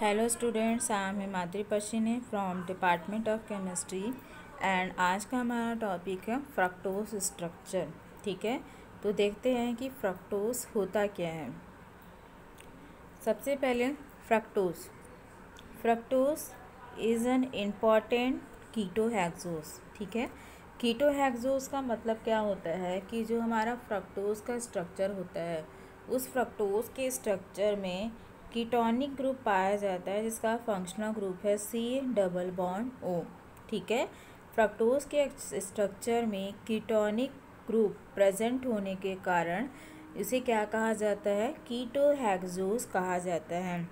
Hello students I am Himadri Pashine from department of chemistry and आज का हमारा topic है फ्रक्टोस स्ट्रक्चर ठीक है? तो देखते हैं कि फ्रक्टोस होता क्या है। सबसे पहले fructose fructose is an important ketohexose ठीक है? कीटोहेक्सोस का मतलब क्या होता है कि जो हमारा फ्रक्टोस का स्ट्रक्चर होता है, उस फ्रक्टोस के स्ट्रक्चर में कीटोनिक ग्रुप पाया जाता है, जिसका फंक्शनल ग्रुप है सी डबल बॉन्ड ओ ठीक है? फ्रक्टोज के स्ट्रक्चर में कीटोनिक ग्रुप प्रेजेंट होने के कारण इसे क्या कहा जाता है? कीटोहेक्सोस कहा जाता है।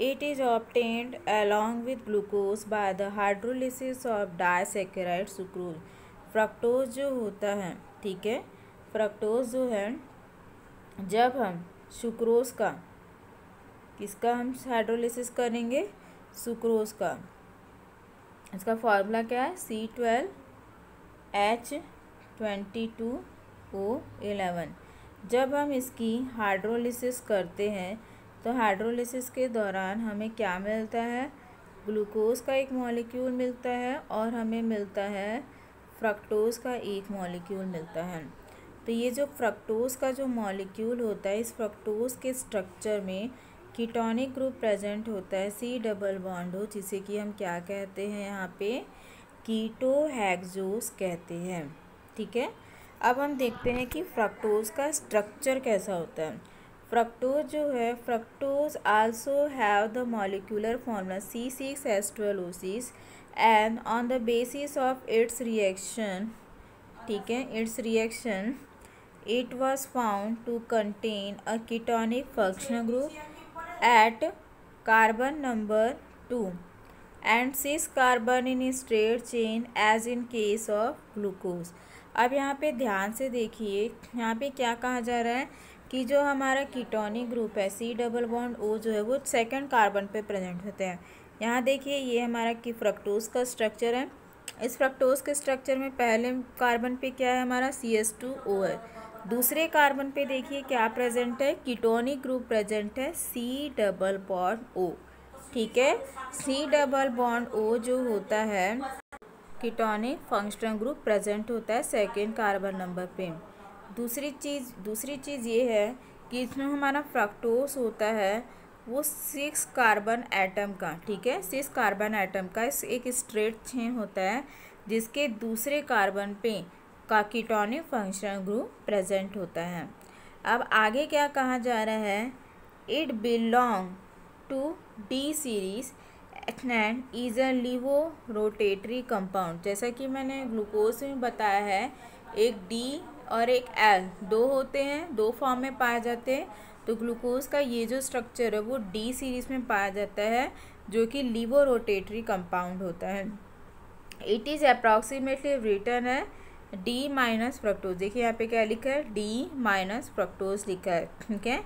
It is obtained along with glucose by the hydrolysis of disaccharide sucrose fructose जो होता है, ठीक है? फ्रक्टोज जो है, जब हम सुक्रोज का किसका हम हाइड्रोलिसिस करेंगे? सुक्रोज का। इसका फॉर्मूला क्या है? C twelve H twenty two O eleven जब हम इसकी हाइड्रोलिसिस करते हैं तो हाइड्रोलिसिस के दौरान हमें क्या मिलता है? ग्लूकोज का एक मॉलिक्यूल मिलता है और हमें मिलता है फ्रक्टोज का एक मॉलिक्यूल मिलता है। तो ये जो फ्रक्टोज का जो मॉलिक्यूल होता है, इस फ्रक्टोज के स्ट्रक्चर में कीटोनिक ग्रुप प्रेजेंट होता है, सी डबल बॉन्ड हो, जिसे कि हम क्या कहते हैं यहाँ पे? कीटोहेक्सोस कहते हैं, ठीक है? अब हम देखते हैं कि फ्रक्टोज का स्ट्रक्चर कैसा होता है। फ्रक्टोज जो है, fructose also have the molecular formula C six S twelve Oasis and on the basis of its reaction ठीक है? Its reaction it was found to contain a ketonic functional group at carbon number 2 and cis carbon in straight chain as in case of glucose. अब यहाँ पे ध्यान से देखिए, यहाँ पे क्या कहा जा रहा है कि जो हमारा कीटोनिक ग्रुप है सी डबल बॉन्ड ओ जो है, वो सेकंड कार्बन पे प्रेजेंट होते हैं। यहाँ देखिए, ये हमारा की फ्रक्टोज का स्ट्रक्चर है। इस फ्रक्टोज के स्ट्रक्चर में पहले कार्बन पे क्या है हमारा? सी एस टू ओ है। दूसरे कार्बन पे देखिए क्या प्रेजेंट है? कीटोनिक ग्रुप प्रेजेंट है सी डबल बॉन्ड ओ ठीक है? सी डबल बॉन्ड ओ जो होता है कीटोनिक फंक्शनल ग्रुप प्रेजेंट होता है सेकेंड कार्बन नंबर पे। दूसरी चीज़ दूसरी चीज़ ये है कि इसमें हमारा फ्रक्टोस होता है, वो सिक्स कार्बन एटम का, ठीक है? सिक्स कार्बन एटम का एक स्ट्रेट चेन होता है, जिसके दूसरे कार्बन पे का कीटोनिक फंक्शनल ग्रुप प्रेजेंट होता है। अब आगे क्या कहा जा रहा है? It belong to D series एथनैन is a laevo rotatory compound जैसा कि मैंने ग्लूकोज में बताया है, एक डी और एक एल दो होते हैं, दो फॉर्म में पाए जाते हैं। तो ग्लूकोज का ये जो स्ट्रक्चर है, वो डी सीरीज़ में पाया जाता है, जो कि लिवो रोटेटरी कंपाउंड होता है। इट इज़ अप्रॉक्सीमेटली रिटर्न है डी माइनस फ्रक्टोज देखिए यहाँ पे क्या लिखा है? डी माइनस फ्रक्टोज लिखा है, ठीक है?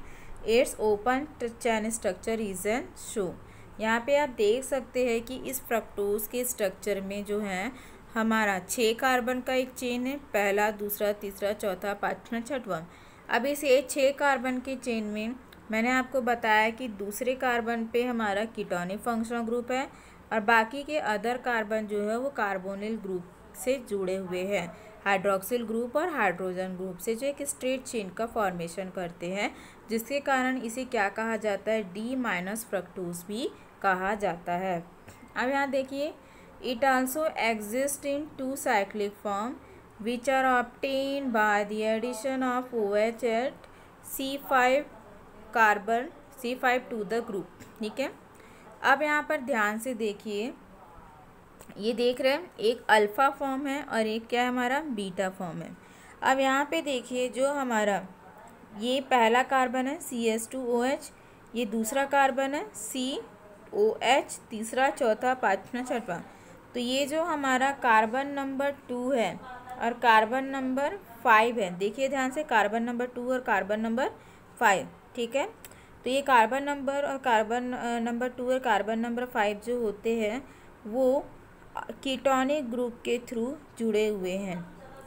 Its open chain structure is an show यहाँ पे आप देख सकते हैं कि इस फ्रक्टोज के स्ट्रक्चर में जो है, हमारा छः कार्बन का एक चेन है, पहला, दूसरा, तीसरा, चौथा, पाँचवा, छठवा। अब इस ये छः कार्बन के चेन में मैंने आपको बताया कि दूसरे कार्बन पे हमारा कीटोनिक फंक्शनल ग्रुप है और बाकी के अदर कार्बन जो है वो कार्बोनिल ग्रुप से जुड़े हुए हैं। हाइड्रोक्सिल ग्रुप और हाइड्रोजन ग्रुप से जो एक स्ट्रेट चेन का फॉर्मेशन करते हैं, जिसके कारण इसे क्या कहा जाता है? डी माइनस फ्रक्टोज भी कहा जाता है। अब यहाँ देखिए it also exist in two cyclic form which are obtain by the addition of O H at C five carbon C five to the group ठीक है? अब यहाँ पर ध्यान से देखिए ये देख रहे हैं, एक अल्फ़ा फॉर्म है और एक क्या है हमारा, बीटा फॉर्म है। अब यहाँ पे देखिए जो हमारा, ये पहला कार्बन है C S two O H ये दूसरा कार्बन है सी ओ एच तीसरा, चौथा, पाँचवा, छठवा। तो ये जो हमारा कार्बन नंबर टू है और कार्बन नंबर फाइव है, देखिए ध्यान से, कार्बन नंबर टू और कार्बन नंबर फाइव, ठीक है? तो ये कार्बन नंबर और कार्बन नंबर टू और कार्बन नंबर फाइव जो होते हैं, वो कीटोनिक ग्रुप के थ्रू जुड़े हुए हैं।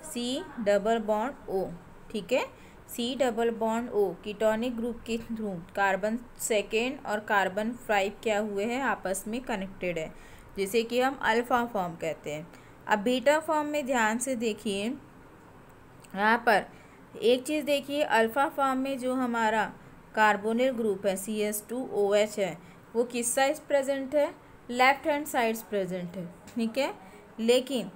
सी डबल बॉन्ड ओ ठीक है? C double bond O ketonic group के थ्रू कार्बन सेकेंड और कार्बन फाइव क्या हुए हैं? आपस में कनेक्टेड है, जिसे कि हम अल्फ़ा फॉर्म कहते हैं। अब बीटा फॉर्म में ध्यान से देखिए। यहाँ पर एक चीज़ देखिए अल्फ़ा फॉर्म में जो हमारा कार्बोनिल ग्रुप है C S two O H है, वो किस साइज़ प्रेजेंट है? लेफ़्ट हैंड साइड्स प्रेजेंट है, ठीक है? लेकिन,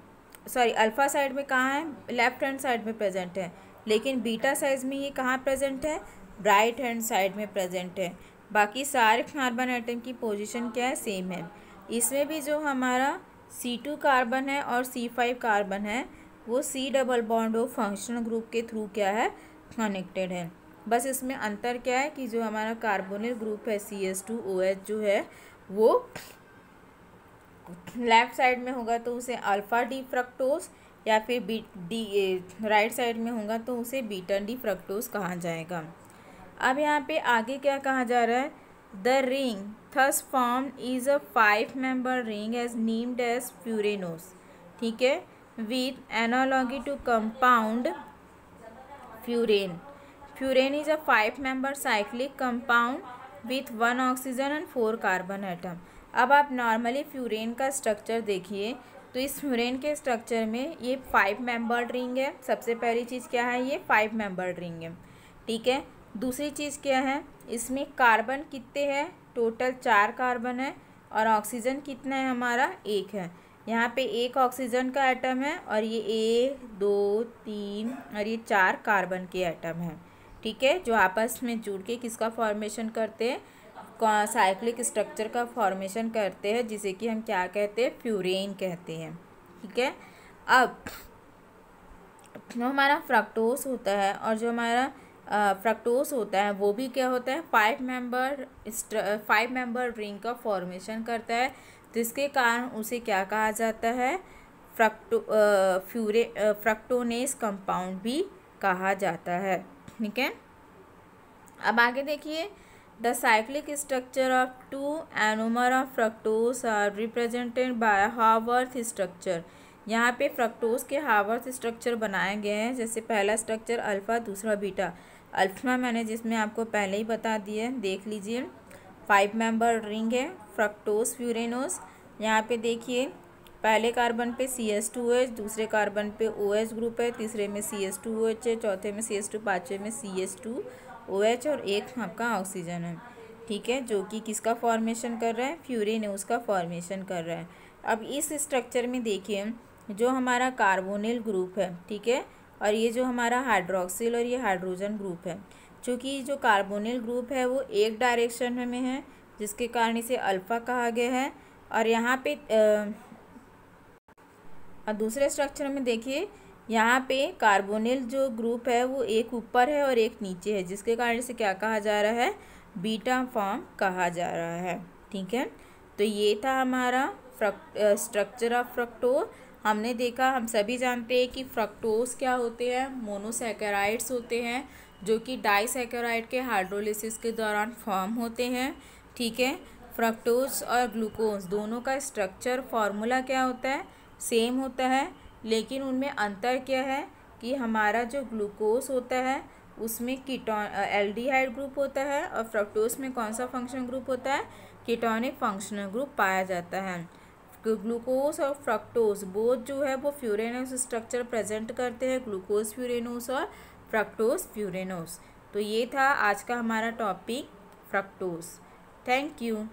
सॉरी, अल्फ़ा साइड में कहाँ है? लेफ़्ट हैंड साइड में प्रेजेंट है। लेकिन बीटा साइज़ में ये कहाँ प्रेजेंट है? राइट हैंड साइड में प्रेजेंट है। बाकी सारे कार्बन आइटम की पोजीशन क्या है? सेम है। इसमें भी जो हमारा सी टू कार्बन है और सी फाइव कार्बन है, वो C double bond of functional group के थ्रू क्या है? कनेक्टेड है। बस इसमें अंतर क्या है कि जो हमारा कार्बोनिल ग्रुप है C S two O H जो है, वो लेफ़्ट साइड में होगा तो उसे अल्फ़ा डी फ्रक्टोज या फिर बी डी राइट साइड में होगा तो उसे बीटन डी फ्रक्टोज कहा जाएगा। अब यहाँ पे आगे क्या कहा जा रहा है? The ring thus form is a five member ring as named as furanose ठीक है? With analogy to compound furan furan is a five member cyclic compound with one oxygen and four carbon atom अब आप normally furan का structure देखिए तो इस furan के structure में ये फाइव मेंबर्ड रिंग है। सबसे पहली चीज़ क्या है? ये फाइव मेंबर्ड रिंग है। ठीक है? दूसरी चीज़ क्या है? इसमें कार्बन कितने हैं? टोटल चार कार्बन है और ऑक्सीजन कितना है हमारा? एक है। यहाँ पे एक ऑक्सीजन का एटम है और ये एक, दो, तीन और ये चार कार्बन के एटम हैं। ठीक है? जो आपस में जुड़ के किसका फॉर्मेशन करते हैं? साइक्लिक स्ट्रक्चर का फॉर्मेशन करते हैं, जिसे कि हम क्या कहते हैं? फ्यूरेन कहते हैं। ठीक है? अब, जो हमारा फ्रक्टोस होता है और जो हमारा फ्रक्टोस होता है, वो भी क्या होता है? Five member five member ring का फॉर्मेशन करता है, जिसके कारण उसे क्या कहा जाता है? फ्रक्टो फ्यूरे फ्रक्टोनेस कंपाउंड भी कहा जाता है। ठीक है? अब आगे देखिए the cyclic structure of two anomer of fructose are represented by Haworth structure यहाँ पे फ्रक्टोस के हावर्थ स्ट्रक्चर बनाए गए हैं, जैसे पहला स्ट्रक्चर अल्फ़ा दूसरा बीटा अल्फ़ा मैंने जिसमें आपको पहले ही बता दिया देख लीजिए. फाइव मेंबर रिंग है फ्रक्टोस फ्यूरेनोस यहाँ पे देखिए, पहले कार्बन पे सी एस टू एच दूसरे कार्बन पे ओ एच ग्रुप है, तीसरे में सी एस टू एच है, चौथे में सी एस टू पाँचवें में C S two O H और एक आपका ऑक्सीजन है, ठीक है? जो कि किसका फॉर्मेशन कर रहा है? फ्यूरेनोस का फॉर्मेशन कर रहा है। अब इस स्ट्रक्चर में देखिए, जो हमारा कार्बोनिल ग्रुप है, ठीक है? और ये जो हमारा हाइड्रोक्सिल और ये हाइड्रोजन ग्रुप है, चूँकि जो कार्बोनिल ग्रुप है, वो एक डायरेक्शन में है, जिसके कारण इसे अल्फ़ा कहा गया है। और यहाँ पे और दूसरे स्ट्रक्चर में देखिए यहाँ पे कार्बोनिल जो ग्रुप है वो एक ऊपर है और एक नीचे है, जिसके कारण इसे क्या कहा जा रहा है? बीटा फॉर्म कहा जा रहा है, ठीक है? तो ये था हमारा स्ट्रक्चर ऑफ़ फ्रक्टोर हमने देखा, हम सभी जानते हैं कि फ्रक्टोज क्या होते हैं? मोनोसेकेराइड्स होते हैं, जो कि डाइसेकेराइड के हाइड्रोलिसिस के दौरान फॉर्म होते हैं, ठीक है? फ्रक्टोज और ग्लूकोज दोनों का स्ट्रक्चर फार्मूला क्या होता है? सेम होता है। लेकिन उनमें अंतर क्या है कि हमारा जो ग्लूकोज होता है, उसमें कीटोन एल्डिहाइड ग्रुप होता है और फ्रक्टोज में कौन सा फ़ंक्शन ग्रुप होता है? कीटोनिक फंक्शनल ग्रुप पाया जाता है। ग्लूकोज और फ्रक्टोज बोथ जो है वो फ्यूरेनोस स्ट्रक्चर प्रेजेंट करते हैं, ग्लूकोज फ्यूरेनोस और फ्रक्टोज फ्यूरेनोस तो ये था आज का हमारा टॉपिक फ्रक्टोज। Thank you.